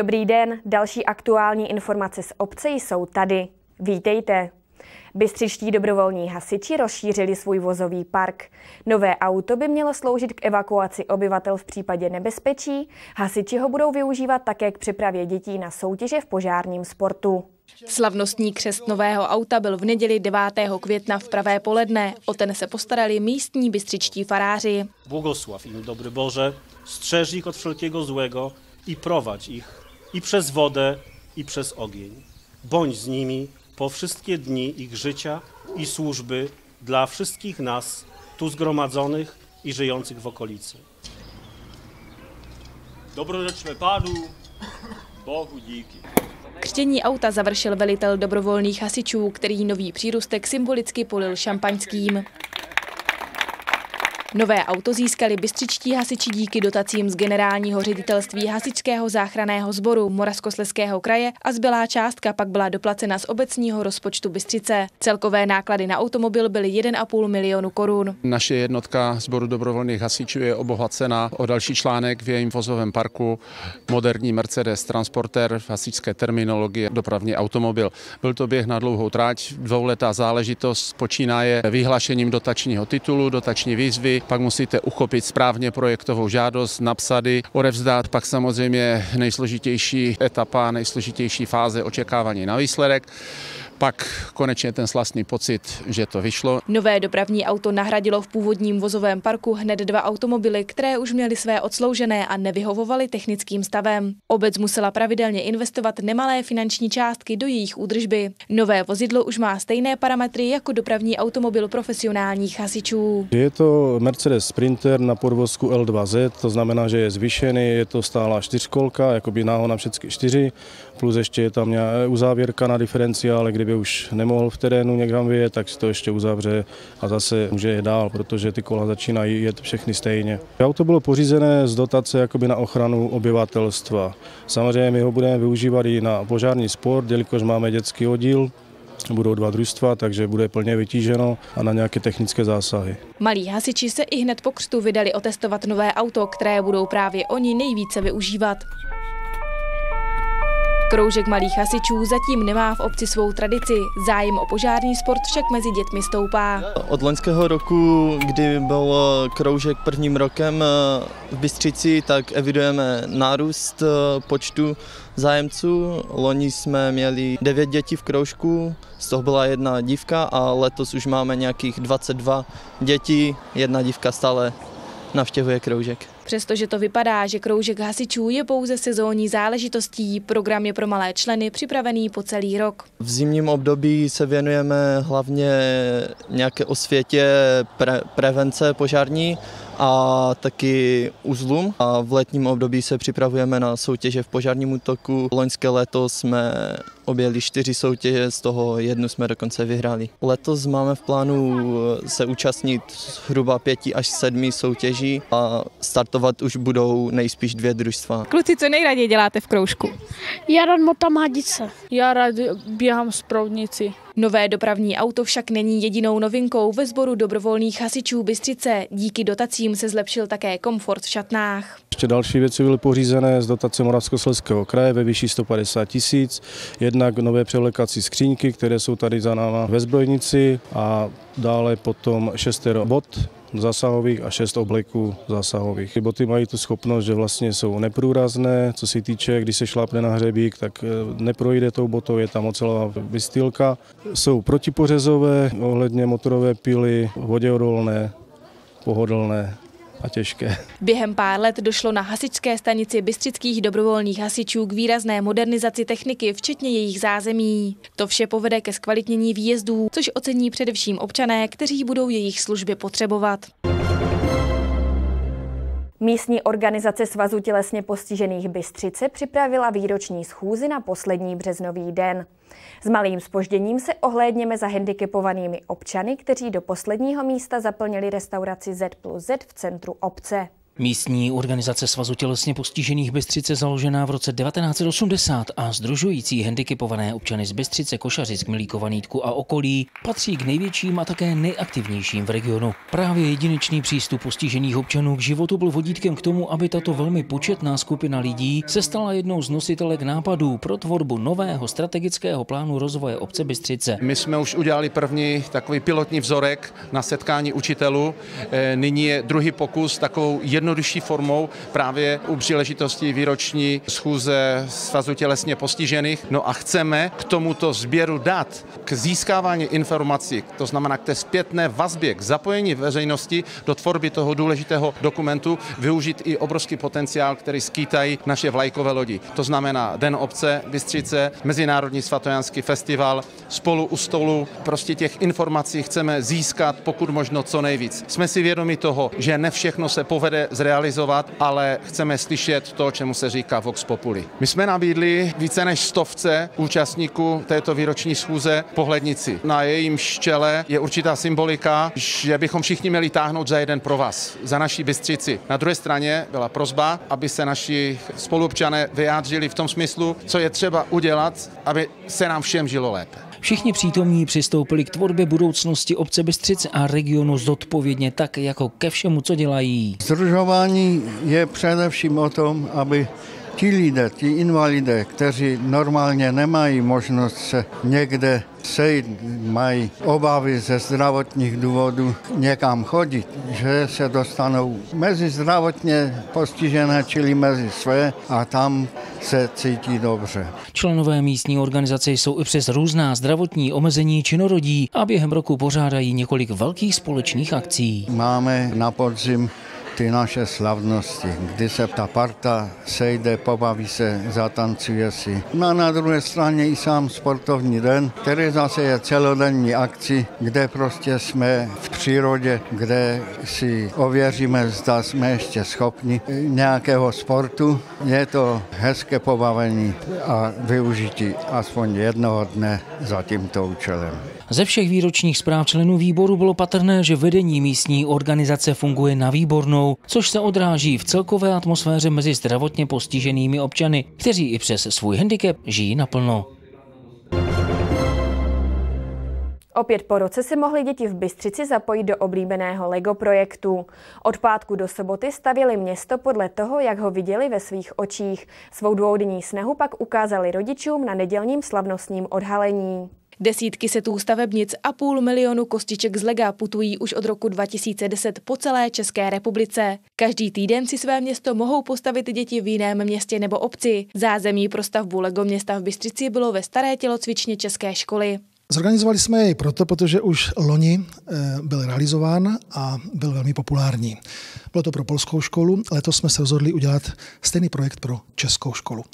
Dobrý den, další aktuální informace z obce jsou tady. Vítejte. Bystřičtí dobrovolní hasiči rozšířili svůj vozový park. Nové auto by mělo sloužit k evakuaci obyvatel v případě nebezpečí. Hasiči ho budou využívat také k přepravě dětí na soutěže v požárním sportu. Slavnostní křest nového auta byl v neděli 9. května v pravé poledne. O ten se postarali místní bystřičtí faráři. Błogosław im, dobry Boże, strzeż ich od wszelkiego złego i prowadź ich i przez wodę, i przez ogień. Bądź z nimi po wszystkie dni ich życia i służby dla wszystkich nas tu zgromadzonych i żyjących w okolicy. Dobrořečme pánu, Bohu díky. Křtění auta završil velitel dobrovolných hasičů, který nový přírůstek symbolicky polil šampaňským. Nové auto získali bystřičtí hasiči díky dotacím z generálního ředitelství hasičského záchraného sboru Moravskosleského kraje a zbylá částka pak byla doplacena z obecního rozpočtu Bystřice. Celkové náklady na automobil byly 1,5 milionu korun. Naše jednotka sboru dobrovolných hasičů je obohacena o další článek v jejím vozovém parku moderní Mercedes Transporter v hasičské terminologie dopravní automobil. Byl to běh na dlouhou tráť, dvouletá záležitost počínaje vyhlášením dotačního titulu, dotační výzvy, pak musíte uchopit správně projektovou žádost, napsat ji, odevzdat, pak samozřejmě nejsložitější etapa, nejsložitější fáze očekávání na výsledek pak konečně ten slastný pocit, že to vyšlo. Nové dopravní auto nahradilo v původním vozovém parku hned dva automobily, které už měly své odsloužené a nevyhovovaly technickým stavem. Obec musela pravidelně investovat nemalé finanční částky do jejich údržby. Nové vozidlo už má stejné parametry jako dopravní automobil profesionálních hasičů. Je to Mercedes Sprinter na podvozku L2Z, to znamená, že je zvýšený, je to stála čtyřkolka, jakoby náho na všechny čtyři, plus ještě je tam uzávěrka na diferenciále, kdyby už nemohl v terénu někam vyjet, tak si to ještě uzavře a zase může jít dál, protože ty kola začínají jet všechny stejně. Auto bylo pořízené z dotace jakoby na ochranu obyvatelstva. Samozřejmě my ho budeme využívat i na požární sport, jelikož máme dětský oddíl, budou dva družstva, takže bude plně vytíženo a na nějaké technické zásahy. Malí hasiči se i hned po křtu vydali otestovat nové auto, které budou právě oni nejvíce využívat. Kroužek malých hasičů zatím nemá v obci svou tradici. Zájem o požární sport však mezi dětmi stoupá. Od loňského roku, kdy byl kroužek prvním rokem v Bystřici, tak evidujeme nárůst počtu zájemců. Loni jsme měli 9 dětí v kroužku, z toho byla jedna dívka a letos už máme nějakých 22 dětí, jedna dívka stále navštěvuje kroužek. Přestože to vypadá, že kroužek hasičů je pouze sezónní záležitostí, program je pro malé členy připravený po celý rok. V zimním období se věnujeme hlavně nějaké osvětě pre, prevence požární a taky uzlům. A v letním období se připravujeme na soutěže v požárním útoku. Loňské léto jsme objeli čtyři soutěže, z toho jednu jsme dokonce vyhráli. Letos máme v plánu se účastnit zhruba pěti až sedmi soutěží a startovat už budou nejspíš dvě družstva. Kluci, co nejraději děláte v kroužku? Já rád motám hadice. Já rád běhám z proudnici. Nové dopravní auto však není jedinou novinkou ve sboru dobrovolných hasičů Bystřice. Díky dotacím se zlepšil také komfort v šatnách. Ještě další věci byly pořízené z dotace Moravskoslezského kraje ve výši 150 tisíc. Jednak nové převlekací skříňky, které jsou tady za náma ve zbrojnici a dále potom šestero bot zásahových a šest obleků zásahových. Ty boty mají tu schopnost, že vlastně jsou neprůrazné, co se týče, když se šlápne na hřebík, tak neprojde tou botou, je tam ocelová vystýlka. Jsou protipořezové, ohledně motorové pily, voděodolné, pohodlné a těžké. Během pár let došlo na hasičské stanici bystřických dobrovolných hasičů k výrazné modernizaci techniky, včetně jejich zázemí. To vše povede ke zkvalitnění výjezdů, což ocení především občané, kteří budou jejich služby potřebovat. Místní organizace Svazu tělesně postižených Bystřice připravila výroční schůzi na poslední březnový den. S malým spožděním se ohlédněme za handicapovanými občany, kteří do posledního místa zaplnili restauraci Z plus Z v centru obce. Místní organizace Svazu tělesně postižených Bystřice založená v roce 1980 a združující handicapované občany z Bystřice, Košařic, Milíkova, Nítku a okolí patří k největším a také nejaktivnějším v regionu. Právě jedinečný přístup postižených občanů k životu byl vodítkem k tomu, aby tato velmi početná skupina lidí se stala jednou z nositelek nápadů pro tvorbu nového strategického plánu rozvoje obce Bystřice. My jsme už udělali první takový pilotní vzorek na setkání učitelů. Eh, nyní je druhý pokus takovou jednodušší formou právě u příležitosti výroční schůze Svazu tělesně postižených. No a chceme k tomuto sběru dat, k získávání informací, to znamená k té zpětné vazbě, k zapojení veřejnosti do tvorby toho důležitého dokumentu, využít i obrovský potenciál, který skýtají naše vlajkové lodi. To znamená Den obce Bystřice, Mezinárodní svatojanský festival, spolu u stolu, prostě těch informací chceme získat pokud možno co nejvíc. Jsme si vědomi toho, že ne všechno se povede zrealizovat, ale chceme slyšet to, čemu se říká Vox Populi. My jsme nabídli více než stovce účastníků této výroční schůze pohlednici. Na jejím štěle je určitá symbolika, že bychom všichni měli táhnout za jeden pro vás, za naší Bystřici. Na druhé straně byla prozba, aby se naši spolupčané vyjádřili v tom smyslu, co je třeba udělat, aby se nám všem žilo lépe. Všichni přítomní přistoupili k tvorbě budoucnosti obce Bystřice a regionu zodpovědně tak, jako ke všemu, co dělají. Združování je především o tom, aby ti lidé, ti invalidé, kteří normálně nemají možnost se někde sejít, mají obavy ze zdravotních důvodů někam chodit, že se dostanou mezi zdravotně postižené, čili mezi své a tam se cítí dobře. Členové místní organizace jsou i přes různá zdravotní omezení činorodí a během roku pořádají několik velkých společných akcí. Máme na podzim ty naše slavnosti, kdy se ta parta sejde, pobaví se, zatancuje si. No a na druhé straně i sám sportovní den, který zase je celodenní akci, kde prostě jsme v přírodě, kde si ověříme, zda jsme ještě schopni nějakého sportu. Je to hezké pobavení a využití aspoň jednoho dne za tímto účelem. Ze všech výročních zpráv členů výboru bylo patrné, že vedení místní organizace funguje na výbornou, což se odráží v celkové atmosféře mezi zdravotně postiženými občany, kteří i přes svůj handicap žijí naplno. Opět po roce si mohly děti v Bystřici zapojit do oblíbeného LEGO projektu. Od pátku do soboty stavěli město podle toho, jak ho viděli ve svých očích. Svou dvoudenní snahu pak ukázali rodičům na nedělním slavnostním odhalení. Desítky setů stavebnic a půl milionu kostiček z lega putují už od roku 2010 po celé České republice. Každý týden si své město mohou postavit děti v jiném městě nebo obci. Zázemí pro stavbu Lego města v Bystřici bylo ve staré tělocvičně České školy. Zorganizovali jsme jej proto, protože už loni byl realizován a byl velmi populární. Bylo to pro polskou školu, letos jsme se rozhodli udělat stejný projekt pro českou školu.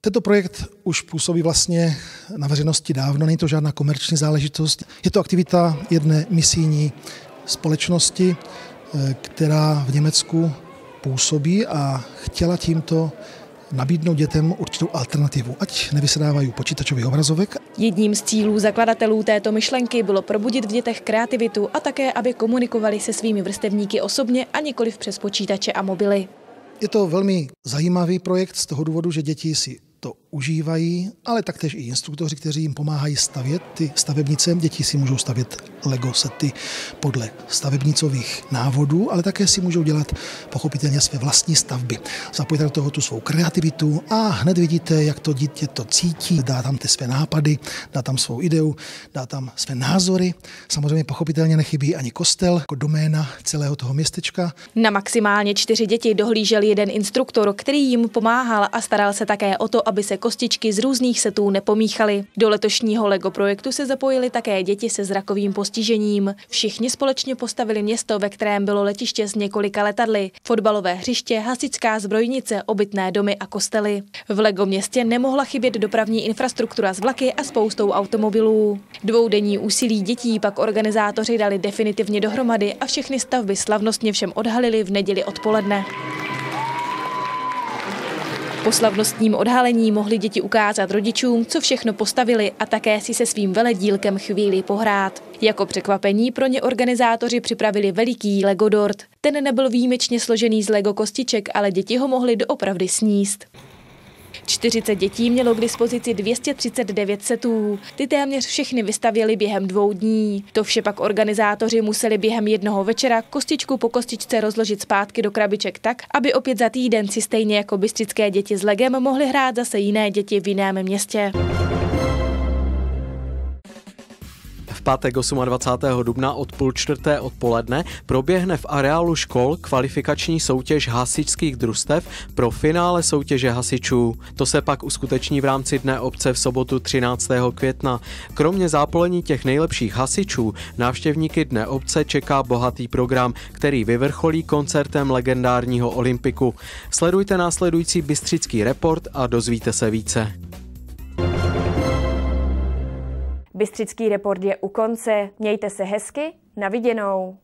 Tento projekt už působí vlastně na veřejnosti dávno, není to žádná komerční záležitost. Je to aktivita jedné misijní společnosti, která v Německu působí a chtěla tímto nabídnout dětem určitou alternativu, ať nevysedávají počítačových obrazovek. Jedním z cílů zakladatelů této myšlenky bylo probudit v dětech kreativitu a také, aby komunikovali se svými vrstevníky osobně a nikoliv přes počítače a mobily. Je to velmi zajímavý projekt z toho důvodu, že děti si to užívají, ale taktéž i instruktoři, kteří jim pomáhají stavět ty stavebnice. Děti si můžou stavět Lego sety podle stavebnicových návodů, ale také si můžou dělat pochopitelně své vlastní stavby. Zapojit do toho tu svou kreativitu a hned vidíte, jak to dítě to cítí, dá tam ty své nápady, dá tam svou ideu, dá tam své názory. Samozřejmě pochopitelně nechybí ani kostel, jako doména celého toho městečka. Na maximálně čtyři děti dohlížel jeden instruktor, který jim pomáhal a staral se také o to, aby se kostičky z různých setů nepomíchaly. Do letošního LEGO projektu se zapojili také děti se zrakovým postižením. Všichni společně postavili město, ve kterém bylo letiště s několika letadly, fotbalové hřiště, hasičská zbrojnice, obytné domy a kostely. V LEGO městě nemohla chybět dopravní infrastruktura s vlaky a spoustou automobilů. Dvoudenní úsilí dětí pak organizátoři dali definitivně dohromady a všechny stavby slavnostně všem odhalili v neděli odpoledne. Po slavnostním odhalení mohli děti ukázat rodičům, co všechno postavili a také si se svým veledílkem chvíli pohrát. Jako překvapení pro ně organizátoři připravili veliký Lego dort. Ten nebyl výjimečně složený z Lego kostiček, ale děti ho mohli doopravdy sníst. 40 dětí mělo k dispozici 239 setů. Ty téměř všechny vystavěli během dvou dní. To vše pak organizátoři museli během jednoho večera kostičku po kostičce rozložit zpátky do krabiček tak, aby opět za týden si stejně jako bystrické děti s legem mohly hrát zase jiné děti v jiném městě. Pátek 28. dubna od půl čtvrté odpoledne proběhne v areálu škol kvalifikační soutěž hasičských družstev pro finále soutěže hasičů. To se pak uskuteční v rámci Dne obce v sobotu 13. května. Kromě zápolení těch nejlepších hasičů, návštěvníky Dne obce čeká bohatý program, který vyvrcholí koncertem legendárního Olympiku. Sledujte následující bystřický report a dozvíte se více. Bystřický report je u konce. Mějte se hezky, na viděnou.